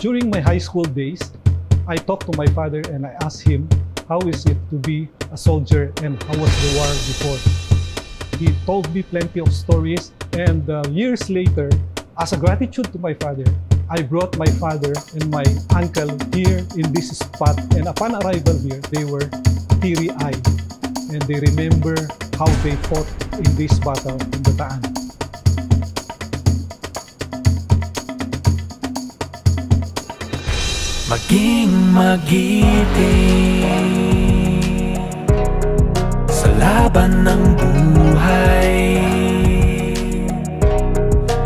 During my high school days, I talked to my father and I asked him, how is it to be a soldier and how was the war before? He told me plenty of stories and uh, years later, as a gratitude to my father, I brought my father and my uncle here in this spot and upon arrival here, they were teary-eyed and they remember how they fought in this battle in the Bataan. Maging magiting Sa laban ng buhay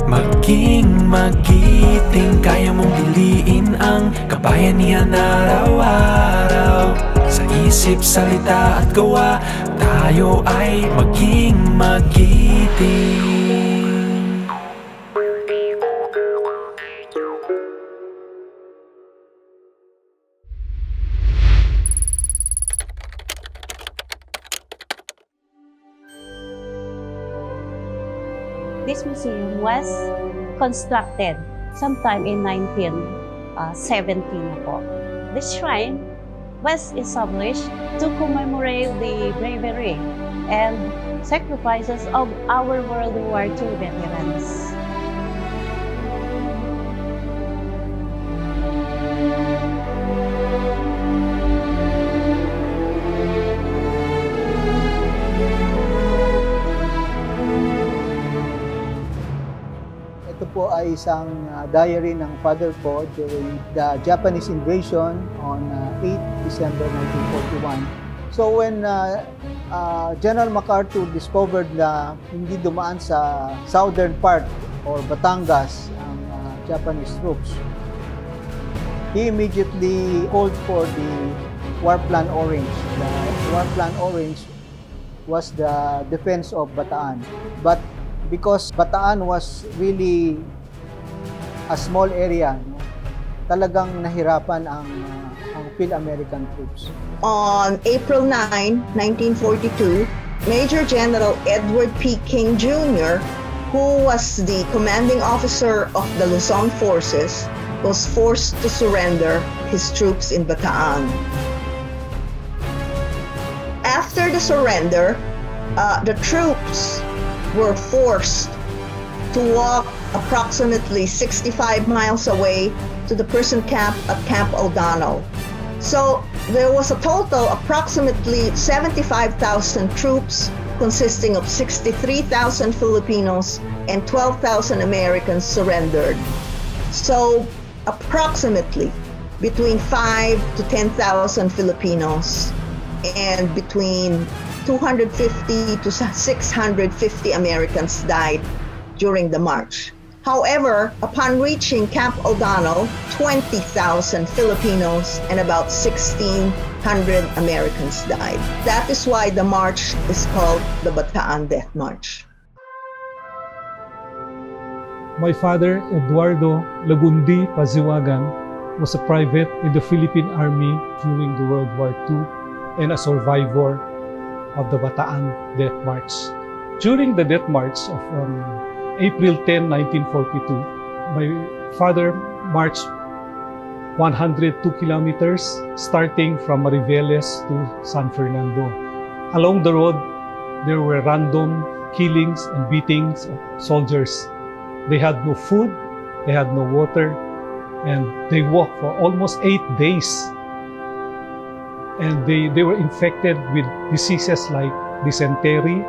Maging magiting Kaya mong piliin ang kabayanihan araw-araw. Sa isip, salita at gawa Tayo ay maging magiting This museum was constructed sometime in 1917 uh, na po. This shrine was established to commemorate the bravery and sacrifices of our World War II veterans. Isang uh, diary ng father ko during the Japanese invasion on uh, 8 December 1941. So when uh, uh, General MacArthur discovered na hindi dumaan sa southern part or Batangas ang uh, Japanese troops, he immediately called for the War Plan Orange. The War Plan Orange was the defense of Bataan. But because Bataan was really a small area, no? talagang nahirapan ang, uh, ang Phil-American troops. On April 9, 1942, Major General Edward P. King Jr., who was the commanding officer of the Luzon forces, was forced to surrender his troops in Bataan. After the surrender, uh, the troops were forced to walk approximately 65 miles away to the prison camp at Camp O'Donnell. So there was a total approximately 75,000 troops consisting of 63,000 Filipinos and 12,000 Americans surrendered. So approximately between 5 to 10,000 Filipinos and between 250 to 650 Americans died during the march. However, upon reaching Camp O'Donnell, 20,000 Filipinos and about 1,600 Americans died. That is why the march is called the Bataan Death March. My father, Eduardo Lagundi Paziwagan, was a private in the Philippine Army during the World War II and a survivor of the Bataan Death March. During the Death March of um, April 10, 1942, my father marched 102 kilometers starting from Mariveles to San Fernando. Along the road, there were random killings and beatings of soldiers. They had no food, they had no water, and they walked for almost eight days. And they, they were infected with diseases like dysentery,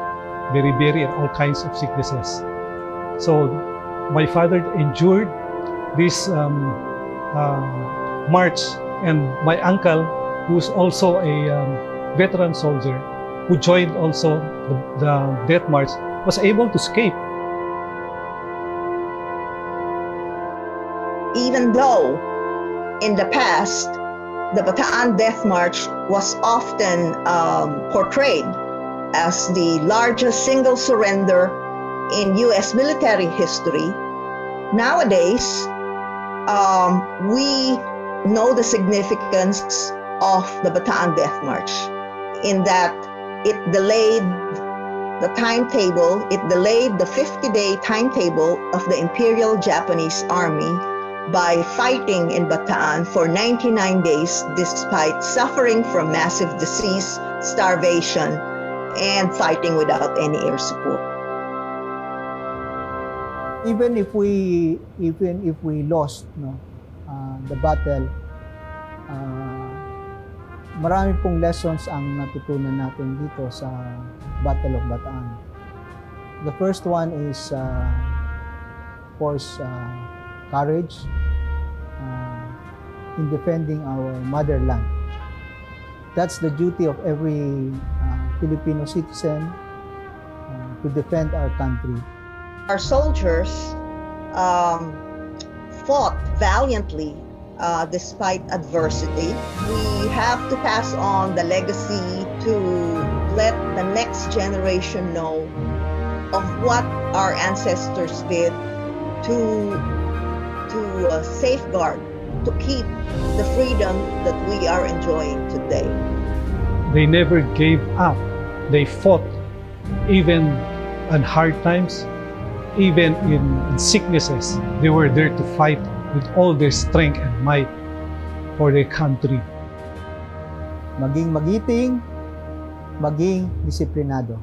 beriberi, and all kinds of sicknesses. So my father endured this um, uh, march, and my uncle, who's also a um, veteran soldier, who joined also the, the death march, was able to escape. Even though in the past the Bataan Death March was often um, portrayed as the largest single surrender in U.S. military history. Nowadays, um, we know the significance of the Bataan Death March in that it delayed the timetable, it delayed the 50 day timetable of the Imperial Japanese Army by fighting in Bataan for 99 days despite suffering from massive disease, starvation, and fighting without any air support. Even if we even if we lost no uh, the battle uh, marami pong lessons ang natutunan natin dito sa Battle of Bataan. The first one is uh, of course uh, courage uh, in defending our motherland. That's the duty of every uh, Filipino citizen uh, to defend our country. Our soldiers um, fought valiantly uh, despite adversity. We have to pass on the legacy to let the next generation know of what our ancestors did to to uh, safeguard, to keep the freedom that we are enjoying today. They never gave up. They fought even on hard times, even in, in sicknesses. They were there to fight with all their strength and might for their country. Maging magiting, maging disiplinado.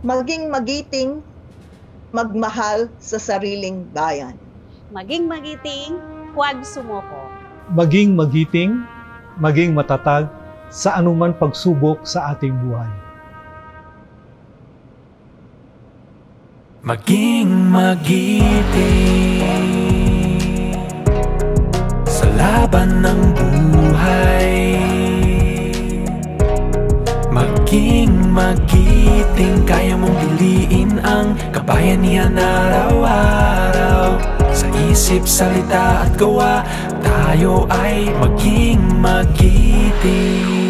Maging magiting, magmahal sa sariling bayan. Maging magiting, huwag sumoko. Maging magiting, maging matatag sa anuman pagsubok sa ating buhay. Maging magiting Sa laban ng buhay. Maging magiting Kaya mong piliin ang kabayanihan araw-araw. Sa isip, salita at gawa Tayo ay maging magiting